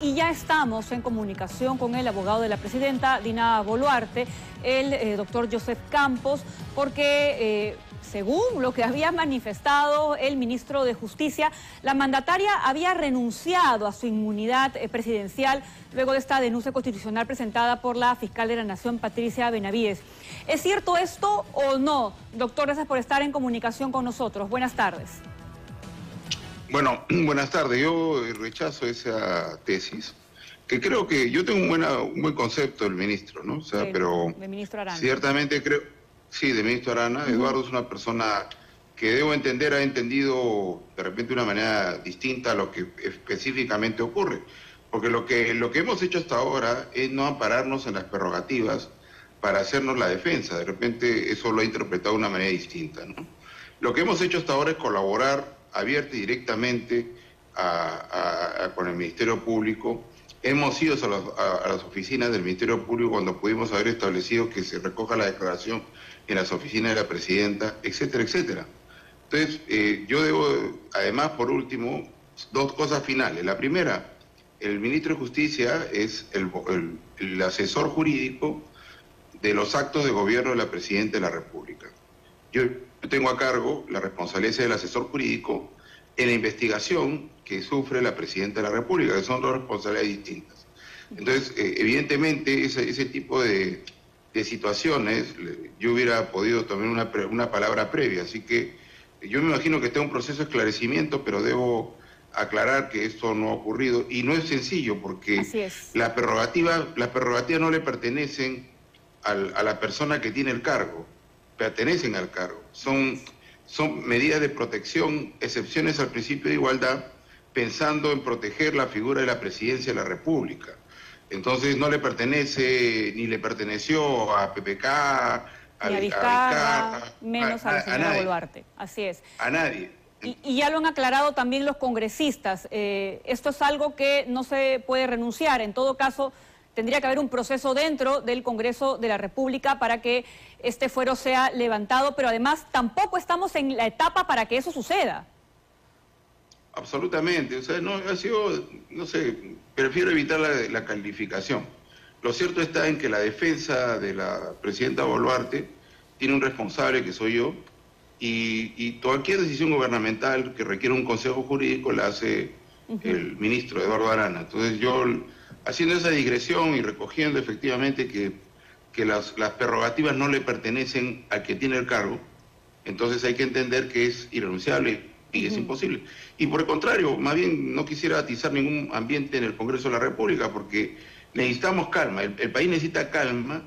Y ya estamos en comunicación con el abogado de la presidenta, Dina Boluarte, el eh, doctor Joseph Campos, porque eh, según lo que había manifestado el ministro de Justicia, la mandataria había renunciado a su inmunidad eh, presidencial luego de esta denuncia constitucional presentada por la fiscal de la Nación, Patricia Benavides. ¿Es cierto esto o no? Doctor, gracias por estar en comunicación con nosotros. Buenas tardes. Bueno, buenas tardes. Yo rechazo esa tesis, que creo que yo tengo un, buena, un buen concepto del ministro, ¿no? O sea, pero de ministro Arana. ciertamente creo, sí, de ministro Arana. Eduardo es una persona que debo entender ha entendido de repente de una manera distinta a lo que específicamente ocurre. Porque lo que, lo que hemos hecho hasta ahora es no ampararnos en las prerrogativas para hacernos la defensa. De repente eso lo ha interpretado de una manera distinta, ¿no? Lo que hemos hecho hasta ahora es colaborar abierta y directamente con el Ministerio Público. Hemos ido a, las oficinas del Ministerio Público cuando pudimos haber establecido que se recoja la declaración en las oficinas de la presidenta, etcétera, etcétera. Entonces, eh, yo debo, además, por último, dos cosas finales. La primera, el ministro de Justicia es el, el asesor jurídico de los actos de gobierno de la presidenta de la República. Yo yo tengo a cargo la responsabilidad del asesor jurídico en la investigación que sufre la Presidenta de la República, que son dos responsabilidades distintas. Entonces, eh, evidentemente, ese, tipo de, situaciones, yo hubiera podido tomar una, una palabra previa, así que yo me imagino que está un proceso de esclarecimiento, pero debo aclarar que esto no ha ocurrido. Y no es sencillo porque las prerrogativas la prerrogativa no le pertenecen a la persona que tiene el cargo pertenecen al cargo. Son, son medidas de protección, excepciones al principio de igualdad, pensando en proteger la figura de la presidencia de la República. Entonces no le pertenece, ni le perteneció a PPK, a, ni a Vizcarra, menos a, la señora Boluarte. Así es. A nadie. Y, ya lo han aclarado también los congresistas. Eh, esto es algo que no se puede renunciar. En todo caso, tendría que haber un proceso dentro del Congreso de la República para que este fuero sea levantado, pero además tampoco estamos en la etapa para que eso suceda. Absolutamente, o sea, no ha sido, no sé, prefiero evitar la, calificación. Lo cierto está en que la defensa de la presidenta Boluarte tiene un responsable que soy yo y, cualquier decisión gubernamental que requiera un consejo jurídico la hace el ministro Eduardo Arana. Entonces yo haciendo esa digresión y recogiendo efectivamente que, que las, las, prerrogativas no le pertenecen al que tiene el cargo, entonces hay que entender que es irrenunciable y es imposible. Y por el contrario, más bien no quisiera atizar ningún ambiente en el Congreso de la República porque necesitamos calma, el, país necesita calma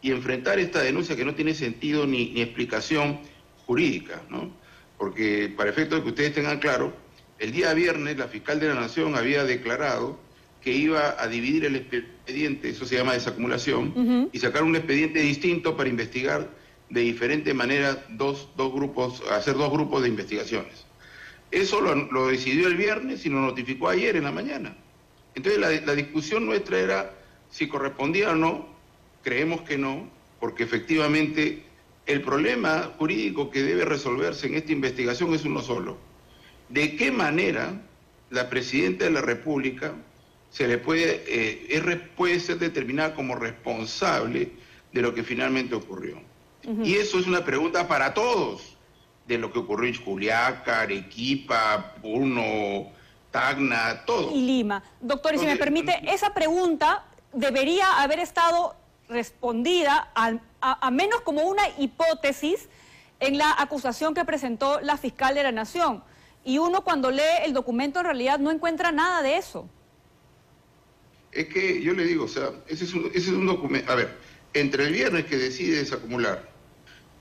y enfrentar esta denuncia que no tiene sentido ni, ni explicación jurídica, ¿no? Porque para efecto de que ustedes tengan claro, el día viernes la fiscal de la Nación había declarado que iba a dividir el expediente, eso se llama desacumulación, y sacar un expediente distinto para investigar de diferente manera dos, dos grupos, hacer dos grupos de investigaciones. Eso lo, decidió el viernes y lo notificó ayer en la mañana. Entonces la, la discusión nuestra era si correspondía o no, creemos que no, porque efectivamente el problema jurídico que debe resolverse en esta investigación es uno solo. ¿De qué manera la Presidenta de la República se le puede, eh, puede ser determinada como responsable de lo que finalmente ocurrió. Y eso es una pregunta para todos, de lo que ocurrió en Juliaca, Arequipa, Puno, Tacna, todo. Y Lima. Doctor, y si me permite, esa pregunta debería haber estado respondida a, menos como una hipótesis en la acusación que presentó la fiscal de la Nación. Y uno cuando lee el documento en realidad no encuentra nada de eso es que yo le digo, o sea, ese es un, documento, a ver, entre el viernes que decide desacumular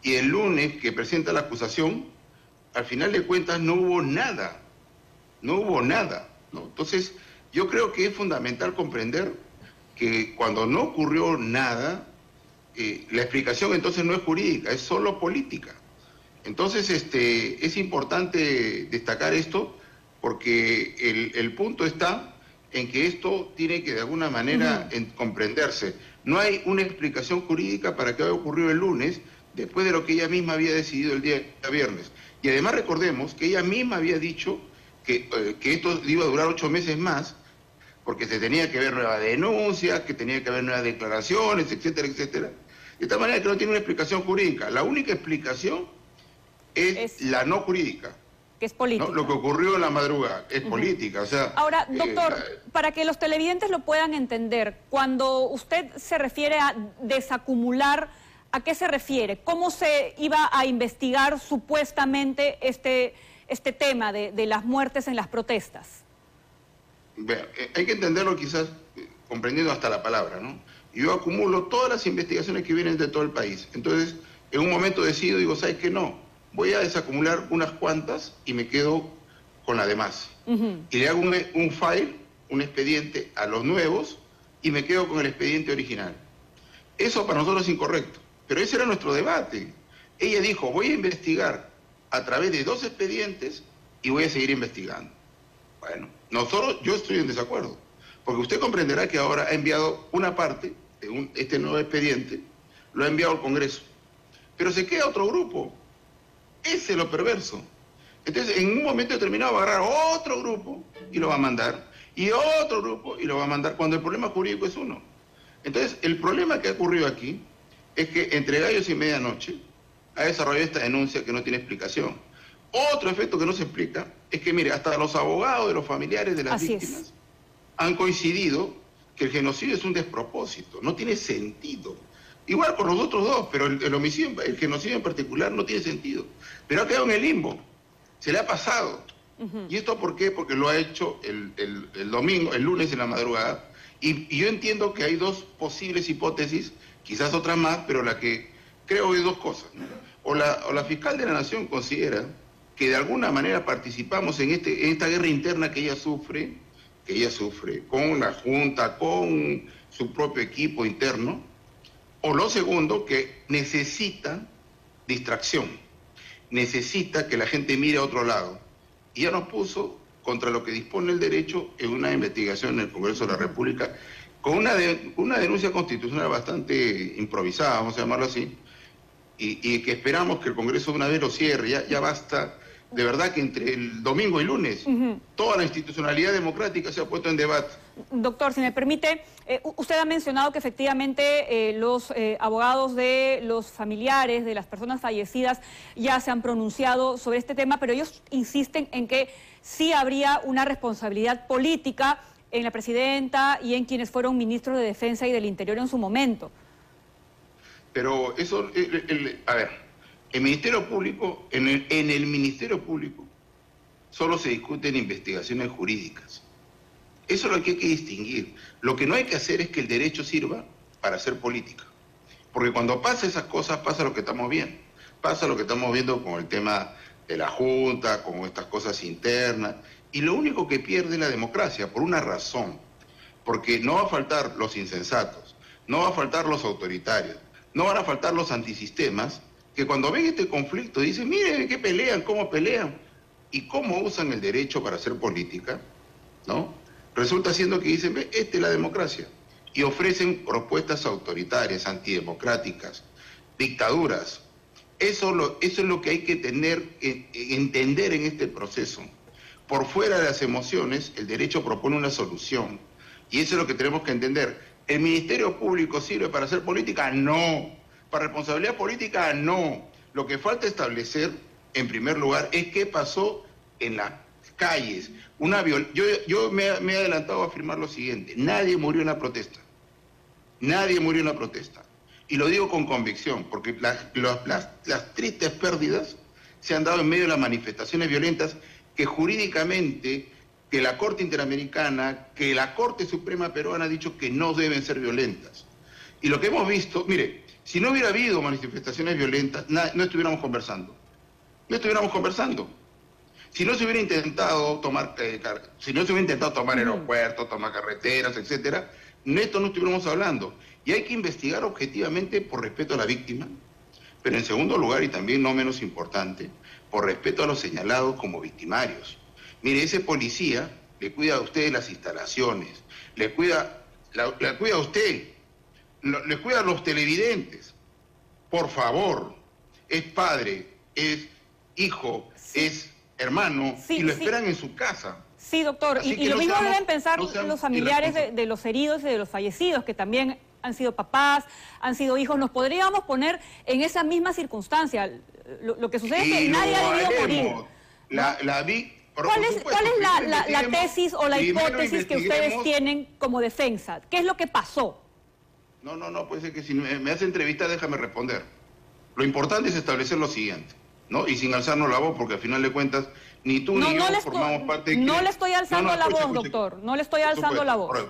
y el lunes que presenta la acusación, al final de cuentas no hubo nada, no hubo nada, ¿no? Entonces, yo creo que es fundamental comprender que cuando no ocurrió nada, eh, la explicación entonces no es jurídica, es solo política. Entonces, este, es importante destacar esto porque el, el punto está en que esto tiene que de alguna manera comprenderse. No hay una explicación jurídica para que haya ocurrido el lunes, después de lo que ella misma había decidido el día viernes. Y además recordemos que ella misma había dicho que, eh, que esto iba a durar ocho meses más, porque se tenía que ver nuevas denuncias, que tenía que haber nuevas declaraciones, etcétera, etcétera. De esta manera que no tiene una explicación jurídica. La única explicación es, la no jurídica. Que es política. Lo que ocurrió en la madrugada es política. O sea, Ahora, eh, doctor, para que los televidentes lo puedan entender, cuando usted se refiere a desacumular, ¿a qué se refiere? ¿Cómo se iba a investigar supuestamente este, este tema de, de las muertes en las protestas? Eh, hay que entenderlo quizás eh, comprendiendo hasta la palabra, ¿no? Yo acumulo todas las investigaciones que vienen de todo el país. Entonces, en un momento decido, digo, ¿sabes qué? No, voy a desacumular unas cuantas y me quedo con la demás. Y le hago un, un file, un expediente a los nuevos y me quedo con el expediente original. Eso para nosotros es incorrecto, pero ese era nuestro debate. Ella dijo, voy a investigar a través de dos expedientes y voy a seguir investigando. Bueno, nosotros, yo estoy en desacuerdo, porque usted comprenderá que ahora ha enviado una parte de este nuevo expediente, lo ha enviado al Congreso, pero se queda otro grupo. Ese es lo perverso. Entonces, en un momento determinado va a agarrar otro grupo y lo va a mandar, y otro grupo y lo va a mandar, cuando el problema jurídico es uno. Entonces, el problema que ha ocurrido aquí es que entre gallos y medianoche ha desarrollado esta denuncia que no tiene explicación. Otro efecto que no se explica es que, mire, hasta los abogados de los familiares de las víctimas han coincidido que el genocidio es un despropósito, no tiene sentido. Igual por los otros dos, pero el, homicidio, el genocidio en particular no tiene sentido. Pero ha quedado en el limbo, se le ha pasado. ¿Y esto por qué? Porque lo ha hecho el, domingo, el lunes en la madrugada. Y, yo entiendo que hay dos posibles hipótesis, quizás otras más, pero la que creo es dos cosas. O, la, o la fiscal de la Nación considera que de alguna manera participamos en, este, en esta guerra interna que ella sufre, que ella sufre con la Junta, con su propio equipo interno, o lo segundo, que necesita distracción, necesita que la gente mire a otro lado. Y ya nos puso contra lo que dispone el derecho en una investigación en el Congreso de la República, con una, una denuncia constitucional bastante improvisada, vamos a llamarlo así, y, que esperamos que el Congreso una vez lo cierre, ya, ya basta de verdad que entre el domingo y lunes toda la institucionalidad democrática se ha puesto en debate. Doctor, si me permite, eh, usted ha mencionado que efectivamente eh, los eh, abogados de los familiares de las personas fallecidas ya se han pronunciado sobre este tema, pero ellos insisten en que sí habría una responsabilidad política en la presidenta y en quienes fueron ministros de Defensa y del Interior en su momento. Pero eso, a ver, el Ministerio Público, en el, Ministerio Público, solo se discuten investigaciones jurídicas. Eso es lo que hay que distinguir. Lo que no hay que hacer es que el derecho sirva para hacer política. Porque cuando pasa esas cosas, pasa lo que estamos viendo. Pasa lo que estamos viendo con el tema de la Junta, con estas cosas internas. Y lo único que pierde es la democracia, por una razón. Porque no va a faltar los insensatos, no va a faltar los autoritarios, no van a faltar los antisistemas que cuando ven este conflicto dicen, miren qué pelean, cómo pelean y cómo usan el derecho para hacer política, ¿no? Resulta siendo que dicen, ve, esta es la democracia. Y ofrecen propuestas autoritarias, antidemocráticas, dictaduras. Eso, lo, eso es lo que hay que tener, entender en este proceso. Por fuera de las emociones, el derecho propone una solución. Y eso es lo que tenemos que entender. ¿El Ministerio Público sirve para hacer política? No. Para responsabilidad política, no. Lo que falta establecer, en primer lugar, es qué pasó en las calles. Una yo yo me, he adelantado a afirmar lo siguiente. Nadie murió en la protesta. Nadie murió en la protesta. Y lo digo con convicción, porque las, las tristes pérdidas se han dado en medio de las manifestaciones violentas que jurídicamente, que la Corte Interamericana, que la Corte Suprema Peruana ha dicho que no deben ser violentas. Y lo que hemos visto, mire, si no hubiera habido manifestaciones violentas, no estuviéramos conversando. No estuviéramos conversando. Si no se hubiera intentado tomar, eh, si no se hubiera intentado tomar aeropuertos, tomar carreteras, etcétera, de esto no estuviéramos hablando. Y hay que investigar objetivamente por respeto a la víctima, pero en segundo lugar, y también no menos importante, por respeto a los señalados como victimarios. Mire, ese policía le cuida a usted las instalaciones, le cuida, le cuida a usted le cuidan los televidentes. Por favor, es padre, es hijo, es hermano y lo esperan en su casa. Sí, doctor. Y, lo mismo deben pensar los familiares de, los heridos y de los fallecidos, que también han sido papás, han sido hijos. ¿Nos podríamos poner en esa misma circunstancia? Lo, que sucede es que nadie ha debido morir. La, la ¿Cuál es, ¿Cuál es la, tesis o la hipótesis que ustedes tienen como defensa? ¿Qué es lo que pasó? No, no, no, puede ser que si me, hace entrevista déjame responder. Lo importante es establecer lo siguiente, ¿no? Y sin alzarnos la voz, porque al final de cuentas, ni tú ni yo formamos parte de... No le estoy alzando la voz, doctor, no le estoy alzando la voz.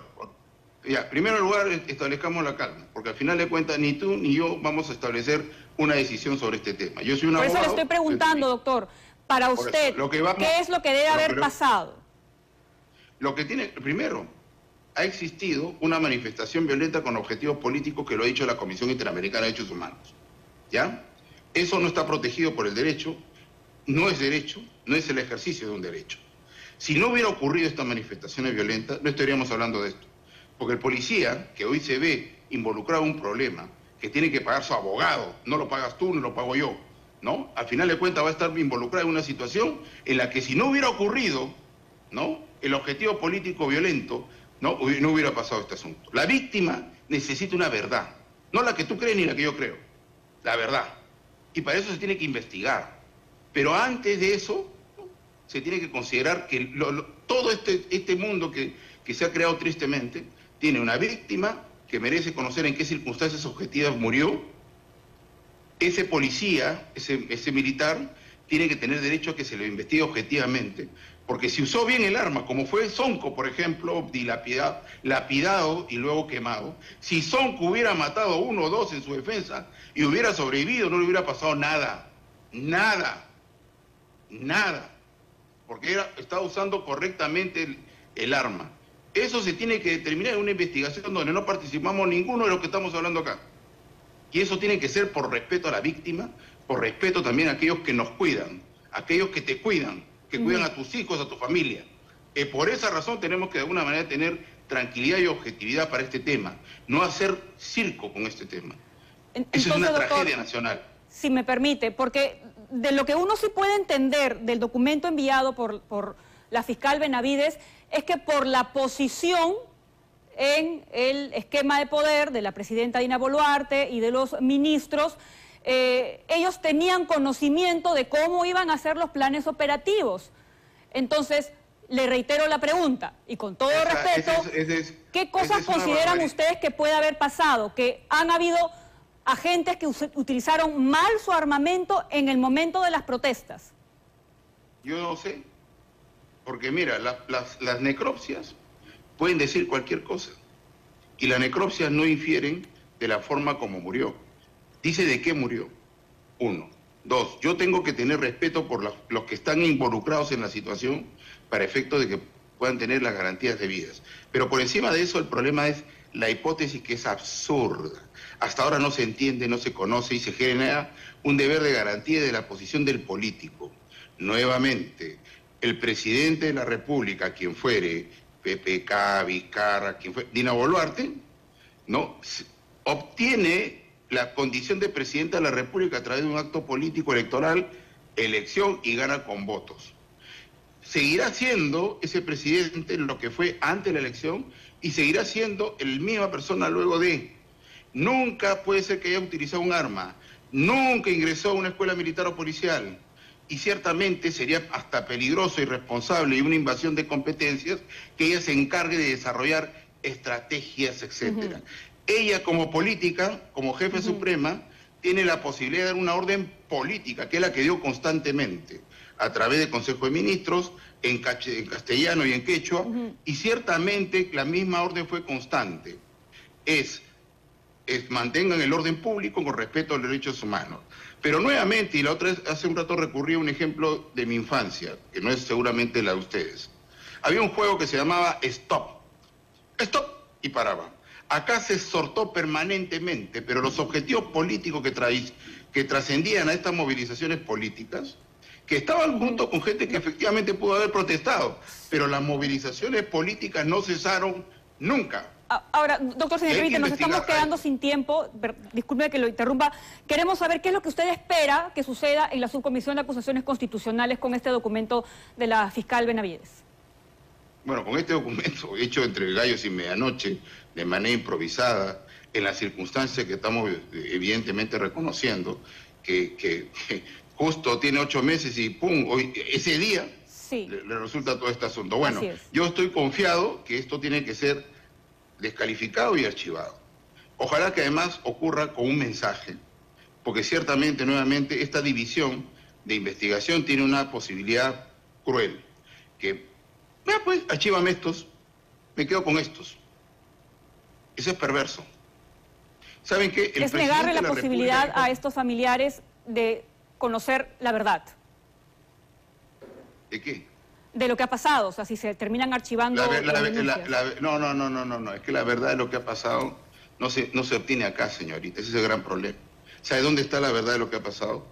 Ya, en primer lugar, establezcamos la calma, porque al final de cuentas, ni tú ni yo vamos a establecer una decisión sobre este tema. Yo soy una Por eso le estoy preguntando, doctor, para usted, ¿qué es lo que debe haber pasado? Lo que tiene, primero, ha existido una manifestación violenta con objetivos políticos que lo ha dicho la Comisión Interamericana de Derechos Humanos. ¿Ya? Eso no está protegido por el derecho, no es derecho, no es el ejercicio de un derecho. Si no hubiera ocurrido estas manifestaciones violentas, no estaríamos hablando de esto. Porque el policía, que hoy se ve involucrado en un problema, que tiene que pagar su abogado, no lo pagas tú, no lo pago yo, ¿no? Al final de cuentas va a estar involucrado en una situación en la que si no hubiera ocurrido, ¿no? El objetivo político violento, ¿no? No hubiera pasado este asunto. La víctima necesita una verdad, no la que tú crees ni la que yo creo, la verdad. Y para eso se tiene que investigar. Pero antes de eso, se tiene que considerar que todo este, este mundo que, que se ha creado tristemente tiene una víctima que merece conocer en qué circunstancias objetivas murió, ese policía, ese, militar, tiene que tener derecho a que se le investigue objetivamente, porque si usó bien el arma, como fue Sonco, por ejemplo, dilapidado, lapidado y luego quemado, si Sonco hubiera matado uno o dos en su defensa y hubiera sobrevivido, no le hubiera pasado nada, nada, nada, porque estaba usando correctamente el arma. Eso se tiene que determinar en una investigación donde no participamos ninguno de los que estamos hablando acá. Y eso tiene que ser por respeto a la víctima, por respeto también a aquellos que nos cuidan, aquellos que te cuidan, que cuidan a tus hijos, a tu familia. Eh, por esa razón tenemos que de alguna manera tener tranquilidad y objetividad para este tema, no hacer circo con este tema. Eso es una tragedia nacional. Si me permite, porque de lo que uno sí puede entender del documento enviado por, por la fiscal Benavides es que por la posición en el esquema de poder de la presidenta Dina Boluarte y de los ministros, eh, ellos tenían conocimiento de cómo iban a ser los planes operativos. Entonces, le reitero la pregunta, y con todo respeto, ¿qué cosas consideran ustedes que puede haber pasado? Que han habido agentes que utilizaron mal su armamento en el momento de las protestas. Yo no sé, porque mira, las, necropsias pueden decir cualquier cosa. Y las necropsias no infieren de la forma como murió. Dice de qué murió. Uno. Dos, yo tengo que tener respeto por los, que están involucrados en la situación para efecto de que puedan tener las garantías debidas. Pero por encima de eso el problema es la hipótesis que es absurda. Hasta ahora no se entiende, no se conoce y se genera un deber de garantía de la posición del político. Nuevamente, el presidente de la República, quien fuere, PPK, Vizcarra, quien fuere, Dina Boluarte, ¿no? obtiene la condición de presidente de la República a través de un acto político electoral, elección y gana con votos. Seguirá siendo ese presidente lo que fue antes de la elección y seguirá siendo el misma persona luego de. Nunca puede ser que haya utilizado un arma, nunca ingresó a una escuela militar o policial, y ciertamente sería hasta peligroso, irresponsable y una invasión de competencias que ella se encargue de desarrollar estrategias, etcétera. Ella como política, como jefe suprema, tiene la posibilidad de dar una orden política, que es la que dio constantemente, a través del Consejo de Ministros, en, castellano y en quechua, y ciertamente la misma orden fue constante. Es, es mantengan el orden público con respeto a los derechos humanos. Pero nuevamente, y la otra vez, hace un rato recurrí a un ejemplo de mi infancia, que no es seguramente la de ustedes. Había un juego que se llamaba Stop. Stop y paraba. Acá se sortó permanentemente, pero los objetivos políticos que, que trascendían a estas movilizaciones políticas, que estaban junto con gente que efectivamente pudo haber protestado, pero las movilizaciones políticas no cesaron nunca. Ahora, doctor, si me nos estamos quedando sin tiempo. Disculpe que lo interrumpa. Queremos saber qué es lo que usted espera que suceda en la subcomisión de acusaciones constitucionales con este documento de la fiscal Benavides. Bueno, con este documento hecho entre gallos y medianoche, de manera improvisada, en las circunstancias que estamos eh, evidentemente reconociendo, que, justo tiene ocho meses y ¡pum! Hoy, ese día le, le, resulta todo este asunto. Bueno, yo estoy confiado que esto tiene que ser descalificado y archivado. Ojalá que además ocurra con un mensaje, porque ciertamente, nuevamente, esta división de investigación tiene una posibilidad cruel, que, vea pues, archívame estos, me quedo con estos. Eso es perverso. ¿Saben qué? es negarle la, posibilidad a estos familiares de conocer la verdad. ¿De qué? De lo que ha pasado, o sea, si se terminan archivando. no, no, no, no, no, no, es que la verdad de lo que ha pasado no se, no se obtiene acá, señorita, ese es el gran problema. ¿Sabe dónde está la verdad de lo que ha pasado?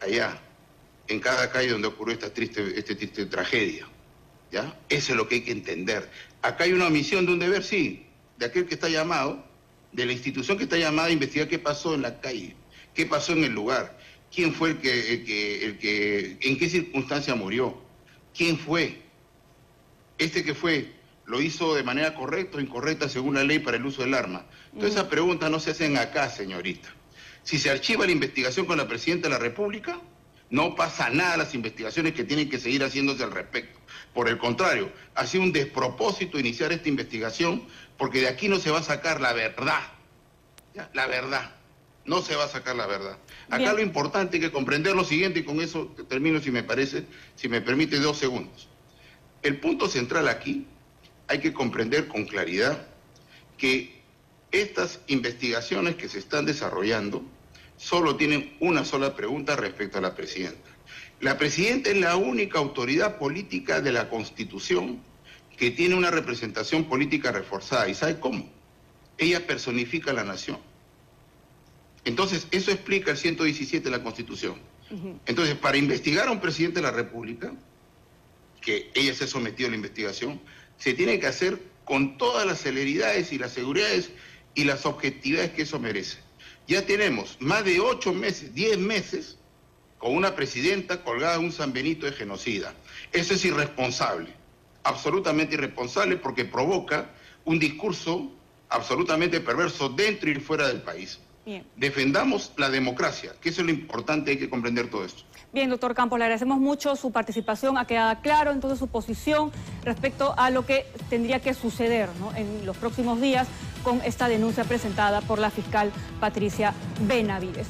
Allá, en cada calle donde ocurrió esta triste, esta triste tragedia. ¿Ya? Eso es lo que hay que entender. Acá hay una omisión de un deber, sí, de aquel que está llamado, de la institución que está llamada a investigar qué pasó en la calle, qué pasó en el lugar, quién fue el que, el que, el que en qué circunstancia murió, quién fue. Este que fue, lo hizo de manera correcta o incorrecta según la ley para el uso del arma. Entonces esas preguntas no se hacen acá, señorita. Si se archiva la investigación con la Presidenta de la República, no pasa nada las investigaciones que tienen que seguir haciéndose al respecto. Por el contrario, ha sido un despropósito iniciar esta investigación porque de aquí no se va a sacar la verdad. La verdad. No se va a sacar la verdad. Acá lo importante es que comprender lo siguiente y con eso termino si me parece, si me permite dos segundos. El punto central aquí hay que comprender con claridad que estas investigaciones que se están desarrollando solo tienen una sola pregunta respecto a la presidenta. La presidenta es la única autoridad política de la Constitución que tiene una representación política reforzada. ¿Y sabe cómo? Ella personifica a la nación. Entonces, eso explica el 117 de la Constitución. Entonces, para investigar a un presidente de la República, que ella se ha sometido a la investigación, se tiene que hacer con todas las celeridades y las seguridades y las objetividades que eso merece. Ya tenemos más de ocho meses, diez meses, con una presidenta colgada en un San Benito de genocida. Eso es irresponsable, absolutamente irresponsable porque provoca un discurso absolutamente perverso dentro y fuera del país. Defendamos la democracia, que eso es lo importante, hay que comprender todo esto. Bien, doctor Campos, le agradecemos mucho su participación, ha quedado claro entonces su posición respecto a lo que tendría que suceder en los próximos días con esta denuncia presentada por la fiscal Patricia Benavides.